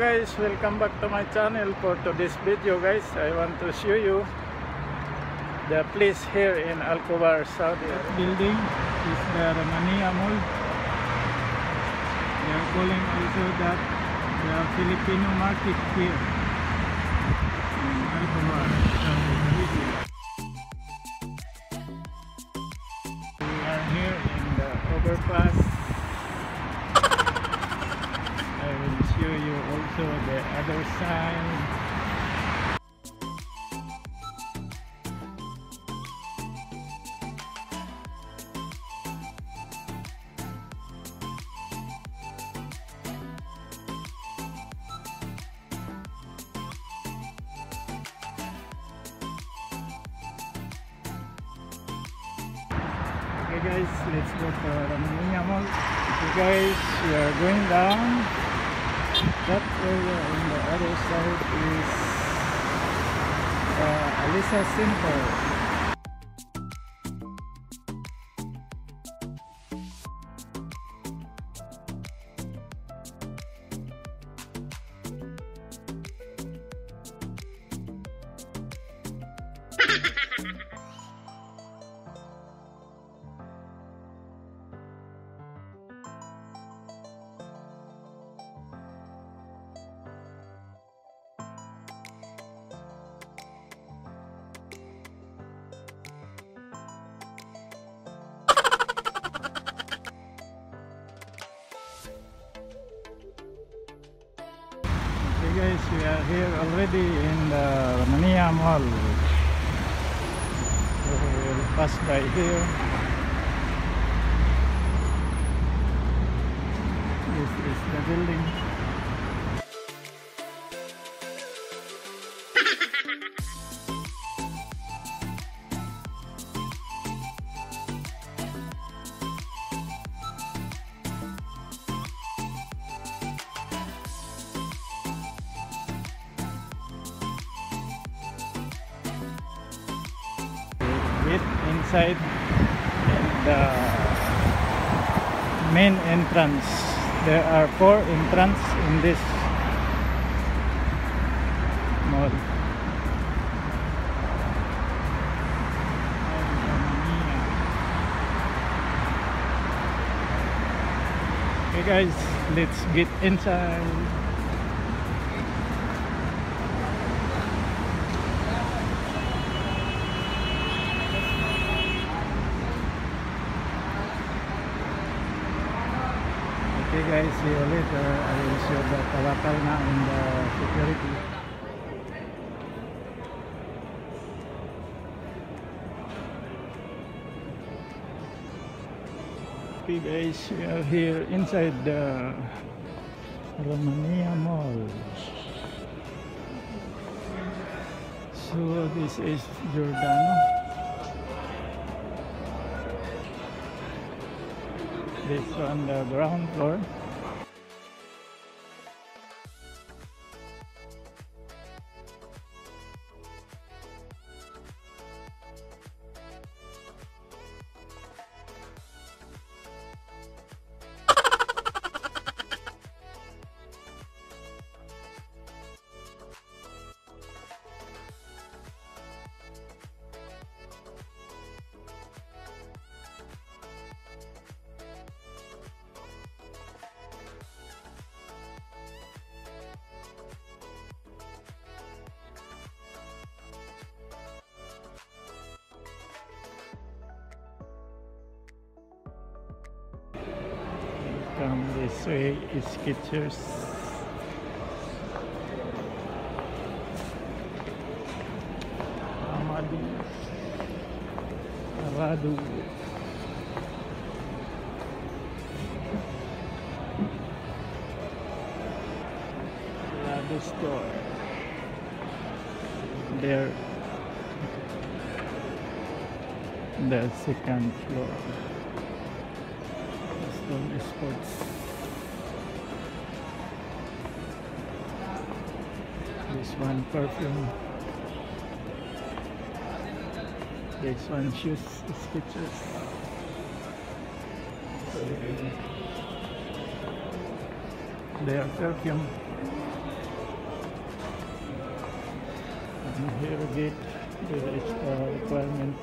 guys, welcome back to my channel for today's video guys. I want to show you the place here in Al Khobar, Saudi. Building is the Rahmaniyah Mall. They are calling also that the Filipino market here in Al Khobar, Saudi Arabia. We are here in the overpass I will show you also the other side. Uh, Alisa guys, we are here already in the Rahmaniyah Mall. So we will pass by here. This is the building. It inside the main entrance. There are four entrance in this mall. Okay guys, let's get inside. Okay guys, see you later. I will show the Tawakalna in the security. Okay guys, we are here inside the Rahmaniyah Mall. So this is Giordano. This on the ground floor. Come this way is Skechers. Amadu. Aradu store. There. The second floor sports. This one perfume. This one shoes stitches. are perfume. And here again, there is a requirement.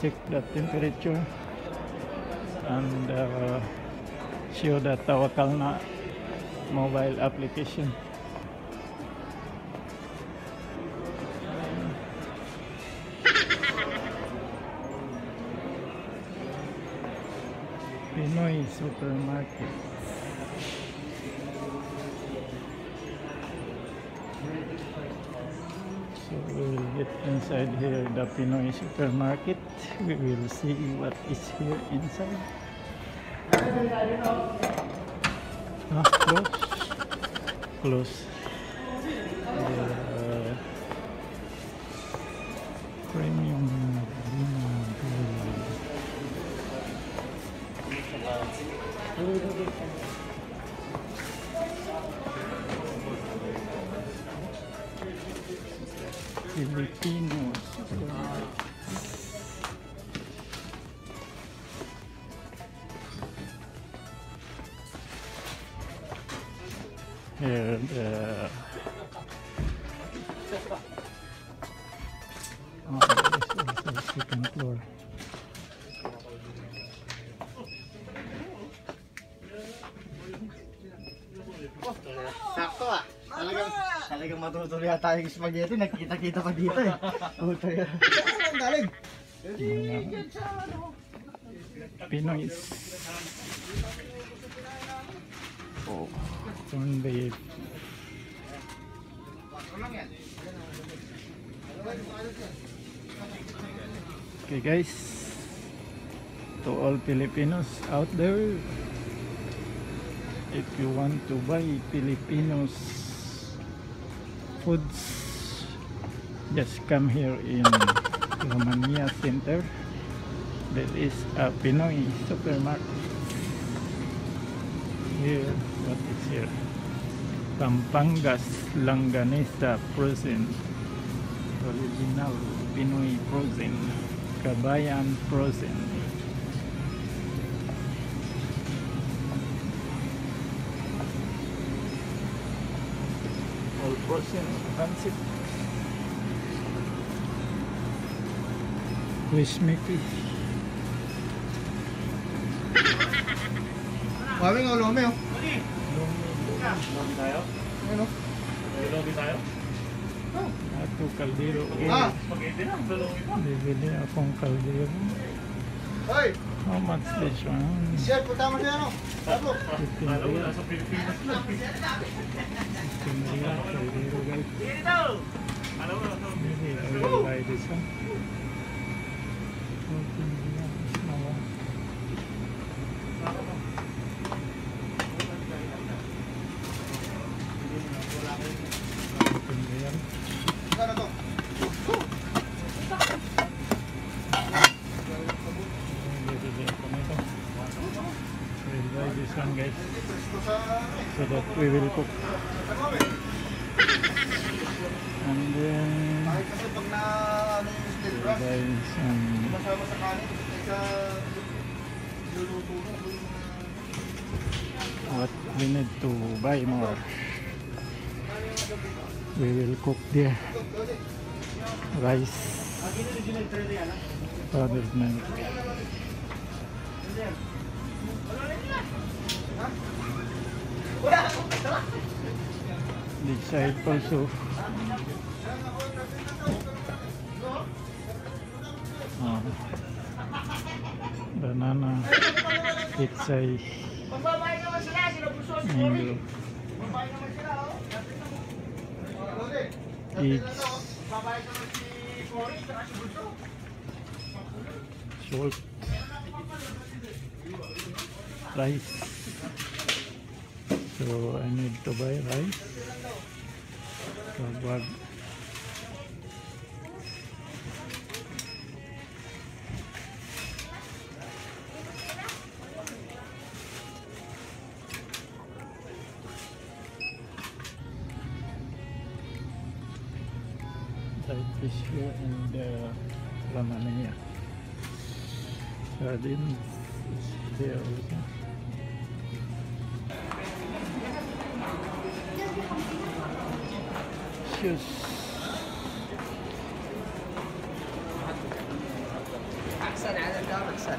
Check the temperature and uh, show the Tawakalna mobile application. Pinoy Supermarket. So we'll get inside here the Pinoy Supermarket. We will see what is here inside. Ah, close. Close. Uh, premium Lima matutuloy tayo yung spaghetti. Nakikita-kita pa dito eh. Puto yan. Saan ang galing? Pinoy. Oh, corned beef. Okay guys, to all Filipinos out there, if you want to buy Filipinos foods, just come here in Rahmaniyah Center. There is a Pinoy supermarket. Here, what is here? Pampangas Longganisa Frozen. Original Pinoy Frozen. Kabayan Frozen. rolls yan. Pansit. Wishmaker. Kami nga lome oh. Lome tayo? Ano? Lome tayo? Ah, ito ah. ah, ah, kaldero. Ah! Spaghetti na, sa lome pa. Bibili akong kaldero. Hoy! How much this? Sir, punta mo siya, no? Tapo! Alam mo, nasa Pilipinas lang. Pinila, Caldero, guys. Dito! Alam mo, nasa Pilipinas. This is a very light. Okay. Buy this one guys. So that we will cook. And then. Luluto mo. what we need to buy more we will cook there rice powdered milk disciples of uh, banana pitsay mango eggs salt rice. So I need to buy rice. So bag fish here and uh, lamania sardines is there also delicious. أحسن على الدار أحسن.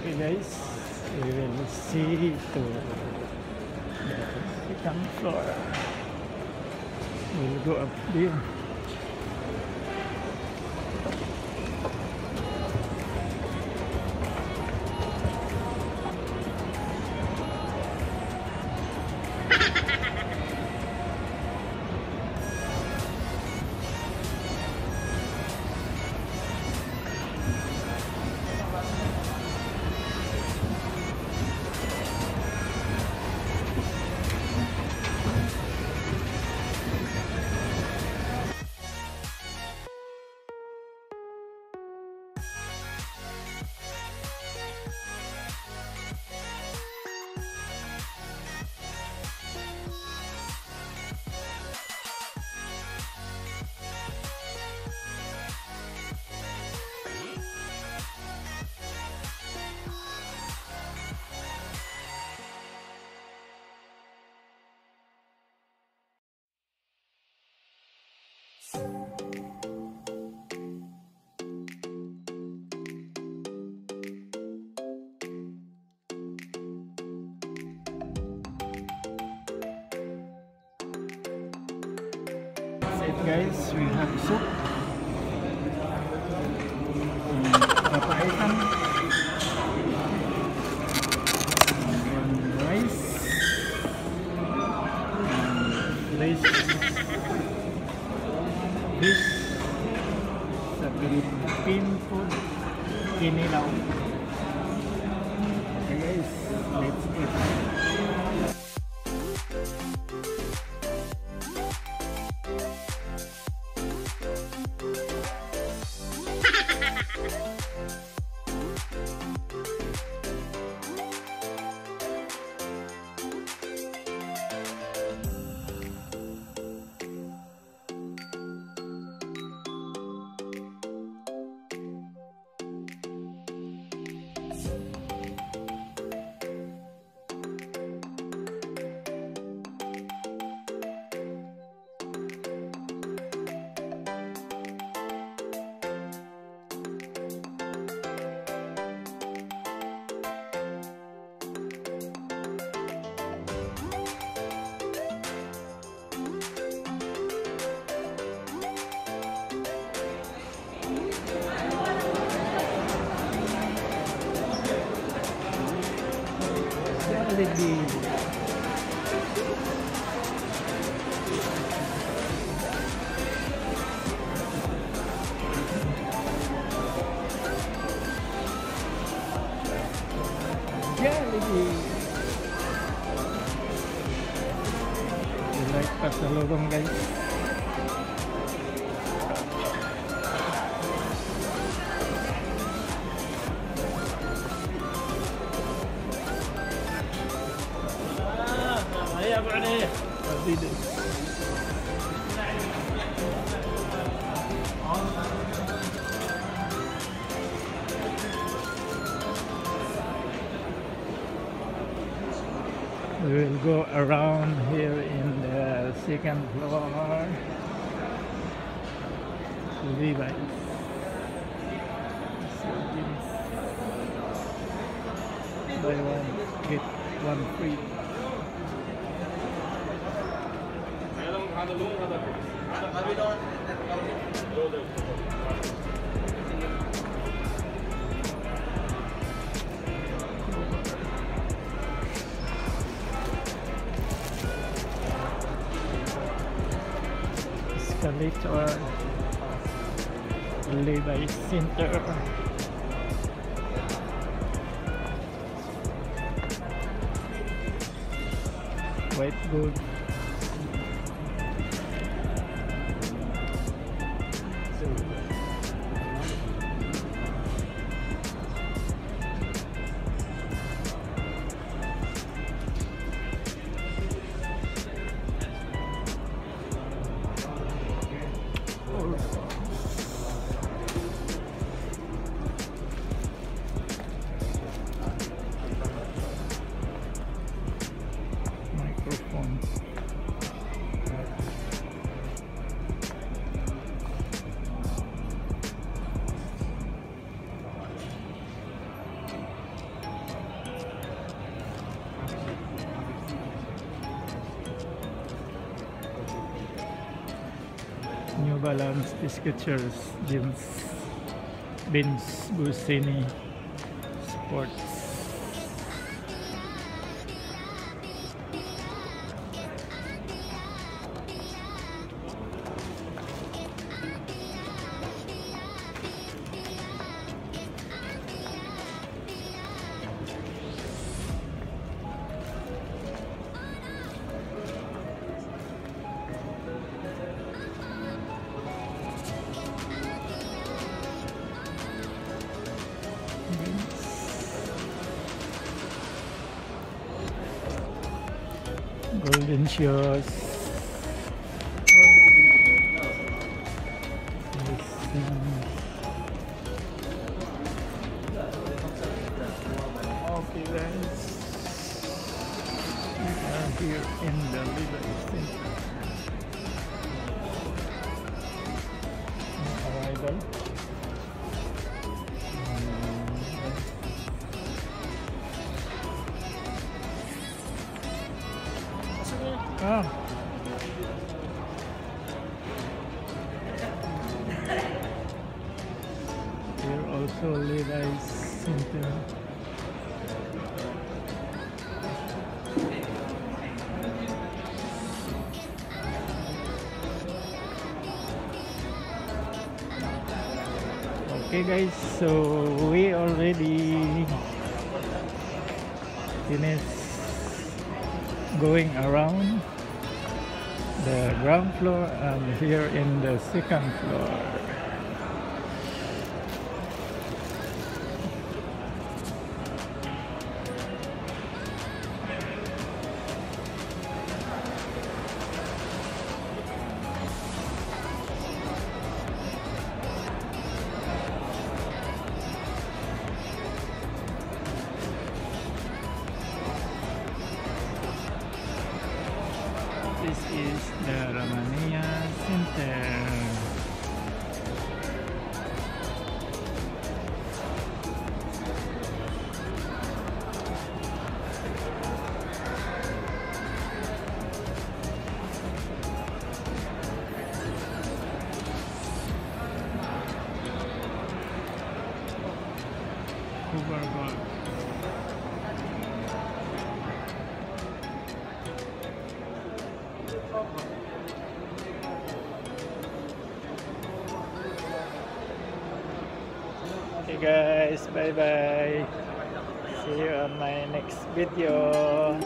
okay guys, we will see to the second floor. We'll go up there. Guys, we have soup. And papaitan. And rice. And rice. Fish. Sa Philippine food. Kinilaw. Jollibee. Jollibee. You like pasalubong guys? we will go around here in the second floor Levi's. Buy one get one free. Hello, later Levi's Center white good microphone. Balance Skechers Jeans Bins Busini Sports okay Center. Okay guys, so we already finished going around the ground floor and here in the second floor. Okay guys, bye bye. See you on my next video.